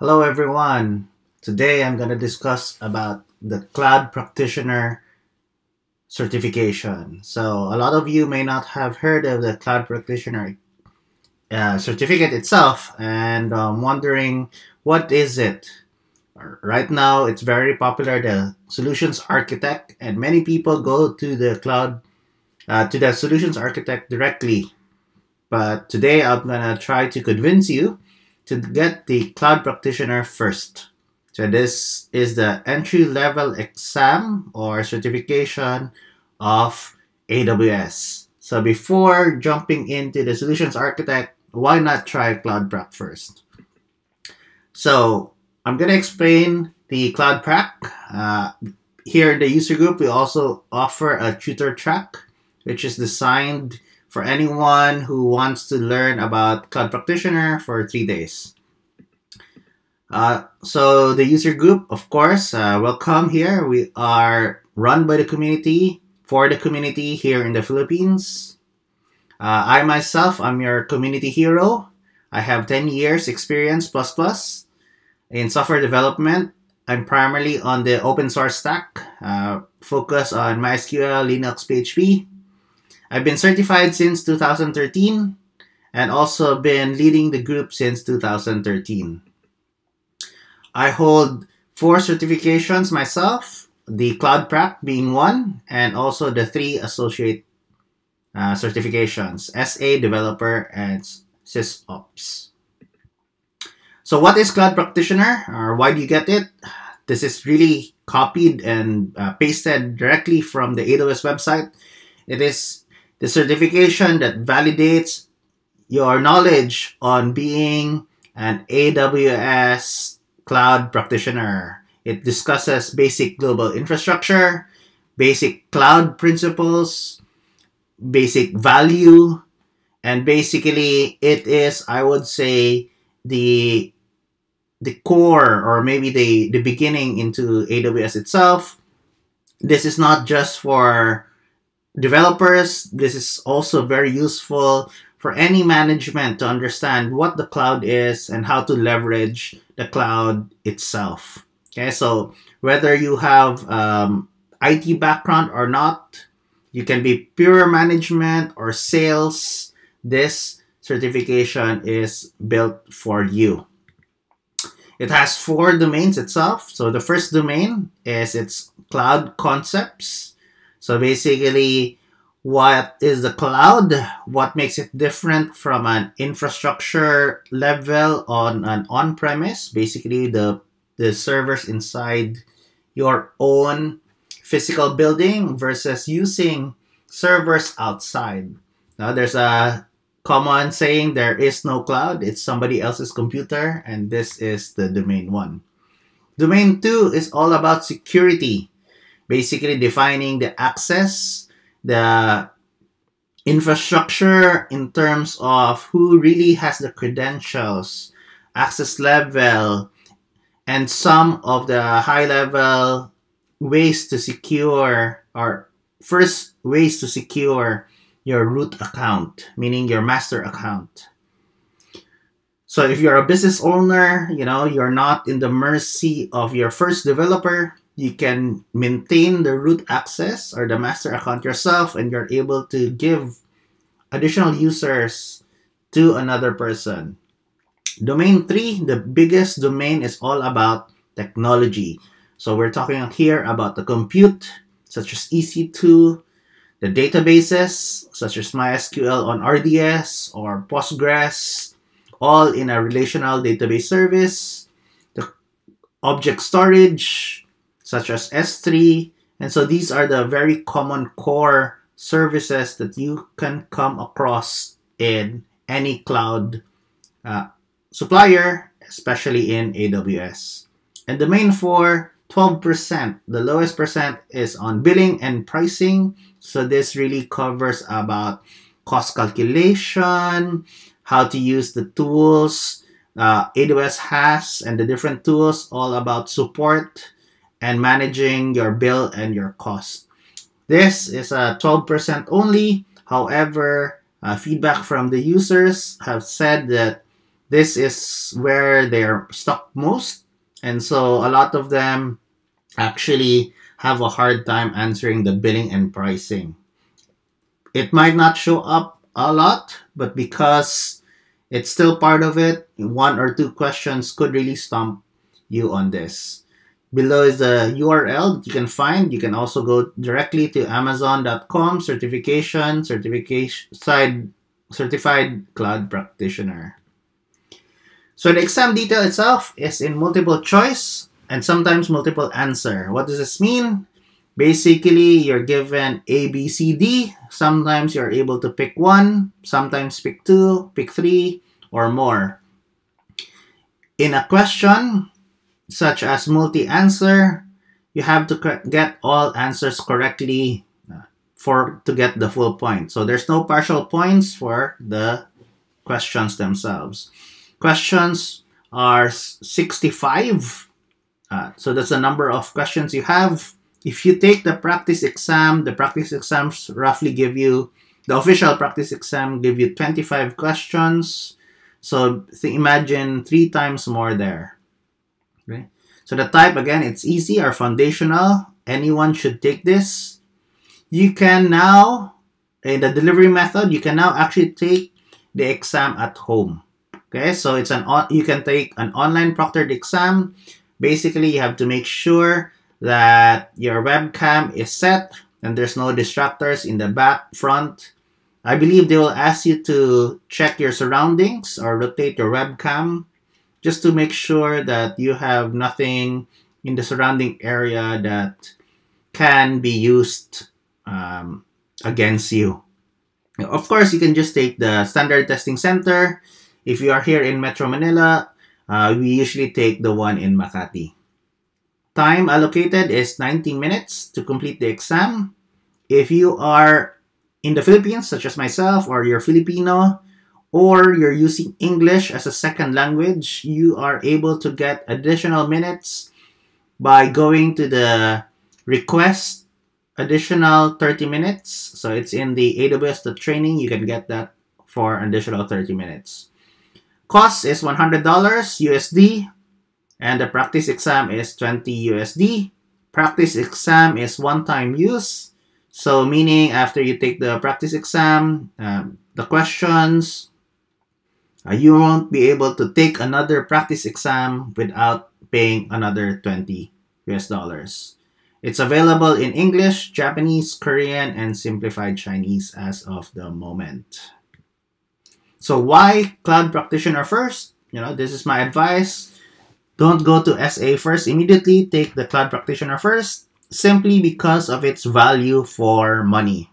Hello everyone. Today I'm going to discuss about the cloud practitioner certification. So a lot of you may not have heard of the cloud practitioner uh, certificate itself and i um, wondering what is it. Right now it's very popular the solutions architect and many people go to the cloud uh, to the solutions architect directly. But today I'm going to try to convince you to get the cloud practitioner first. So this is the entry level exam or certification of AWS. So before jumping into the solutions architect, why not try Cloud Prac first? So I'm going to explain the Cloud Prac. Uh, here in the user group, we also offer a tutor track, which is designed for anyone who wants to learn about Cloud Practitioner for three days. Uh, so the user group, of course, uh, welcome here. We are run by the community, for the community here in the Philippines. Uh, I myself, I'm your community hero. I have 10 years experience plus plus in software development. I'm primarily on the open source stack, uh, focus on MySQL, Linux, PHP, I've been certified since 2013 and also been leading the group since 2013. I hold four certifications myself, the Cloud Prac being one, and also the three associate uh, certifications, SA, Developer, and SysOps. So what is Cloud Practitioner or why do you get it? This is really copied and uh, pasted directly from the AWS website. It is the certification that validates your knowledge on being an AWS cloud practitioner. It discusses basic global infrastructure, basic cloud principles, basic value, and basically it is, I would say, the the core or maybe the, the beginning into AWS itself. This is not just for developers, this is also very useful for any management to understand what the cloud is and how to leverage the cloud itself. Okay, so whether you have um, IT background or not, you can be pure management or sales. This certification is built for you. It has four domains itself. So the first domain is its cloud concepts. So basically, what is the cloud? What makes it different from an infrastructure level on an on-premise? Basically, the the servers inside your own physical building versus using servers outside. Now, there's a common saying there is no cloud, it's somebody else's computer, and this is the domain one. Domain two is all about security basically defining the access, the infrastructure in terms of who really has the credentials, access level, and some of the high level ways to secure or first ways to secure your root account, meaning your master account. So if you're a business owner, you know, you're not in the mercy of your first developer, you can maintain the root access or the master account yourself and you're able to give additional users to another person. Domain 3, the biggest domain is all about technology. So we're talking here about the compute, such as EC2, the databases, such as MySQL on RDS or Postgres, all in a relational database service, the object storage, such as S3. And so these are the very common core services that you can come across in any cloud uh, supplier, especially in AWS. And the main four, 12%, the lowest percent is on billing and pricing. So this really covers about cost calculation, how to use the tools uh, AWS has and the different tools, all about support, and managing your bill and your cost. This is a 12% only. However, uh, feedback from the users have said that this is where they're stuck most. And so a lot of them actually have a hard time answering the billing and pricing. It might not show up a lot, but because it's still part of it, one or two questions could really stump you on this. Below is the URL that you can find. You can also go directly to amazon.com certification, certification side certified cloud practitioner. So the exam detail itself is in multiple choice and sometimes multiple answer. What does this mean? Basically, you're given A, B, C, D. Sometimes you're able to pick one, sometimes pick two, pick three, or more. In a question, such as multi-answer, you have to get all answers correctly uh, for to get the full point. So there's no partial points for the questions themselves. Questions are 65. Uh, so that's the number of questions you have. If you take the practice exam, the practice exams roughly give you, the official practice exam give you 25 questions. So imagine three times more there. Okay. So the type again, it's easy or foundational. Anyone should take this. You can now, in the delivery method, you can now actually take the exam at home. Okay, so it's an you can take an online proctored exam. Basically, you have to make sure that your webcam is set and there's no distractors in the back, front. I believe they will ask you to check your surroundings or rotate your webcam just to make sure that you have nothing in the surrounding area that can be used um, against you. Of course, you can just take the standard testing center. If you are here in Metro Manila, uh, we usually take the one in Makati. Time allocated is 90 minutes to complete the exam. If you are in the Philippines, such as myself, or you're Filipino, or you're using English as a second language, you are able to get additional minutes by going to the request additional 30 minutes. So it's in the AWS the training, you can get that for additional 30 minutes. Cost is $100 USD and the practice exam is 20 USD. Practice exam is one-time use. So meaning after you take the practice exam, um, the questions, Uh, you won't be able to take another practice exam without paying another 20 US dollars. It's available in English, Japanese, Korean, and simplified Chinese as of the moment. So why cloud practitioner first? You know, this is my advice. Don't go to SA first immediately. Take the cloud practitioner first simply because of its value for money.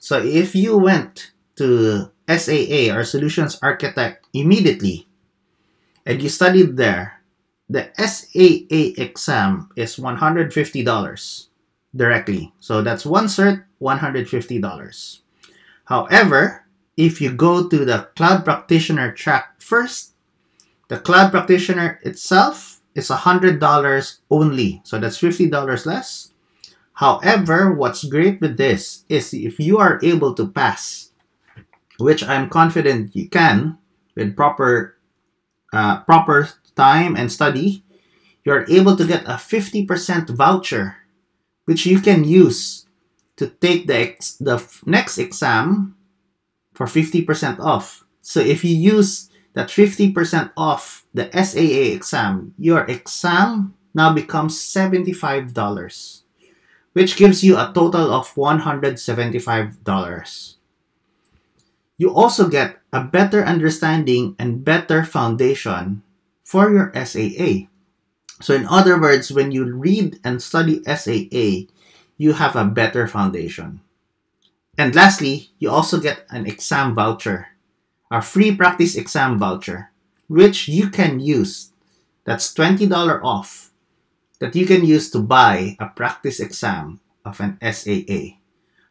So if you went to SAA or Solutions Architect immediately and you studied there, the SAA exam is $150 directly. So that's one cert, $150. However, if you go to the Cloud Practitioner track first, the Cloud Practitioner itself is $100 only. So that's $50 less. However, what's great with this is if you are able to pass which I'm confident you can with proper uh, proper time and study, you're able to get a 50% voucher, which you can use to take the, ex- the next exam for 50% off. So if you use that 50% off the SAA exam, your exam now becomes $75, which gives you a total of $175 you also get a better understanding and better foundation for your SAA. So, in other words, when you read and study SAA, you have a better foundation. And lastly, you also get an exam voucher, a free practice exam voucher, which you can use. That's $20 off that you can use to buy a practice exam of an SAA.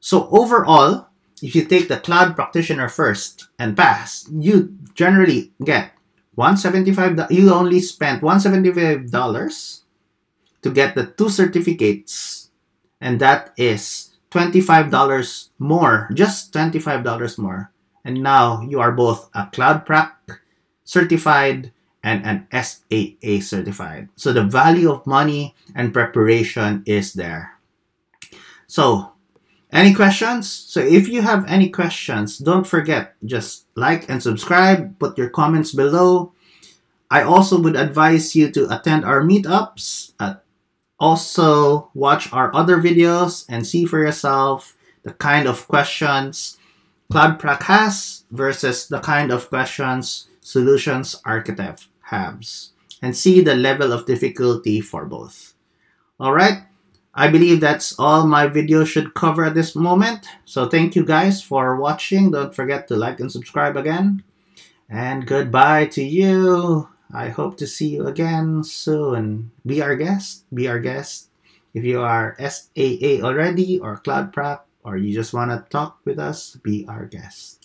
So, overall, if you take the cloud practitioner first and pass, you generally get 175 you only spent $175 to get the two certificates and that is $25 more just $25 more and now you are both a cloud prac certified and an SAA certified. So the value of money and preparation is there. So, any questions? So if you have any questions, don't forget just like and subscribe, put your comments below. I also would advise you to attend our meetups, uh, also watch our other videos and see for yourself the kind of questions Cloud CloudPrac has versus the kind of questions Solutions Architect has and see the level of difficulty for both. Alright, I believe that's all my video should cover at this moment. So thank you guys for watching. Don't forget to like and subscribe again. And goodbye to you. I hope to see you again soon. Be our guest. Be our guest. If you are SAA already or CloudPrac or you just want to talk with us, be our guest.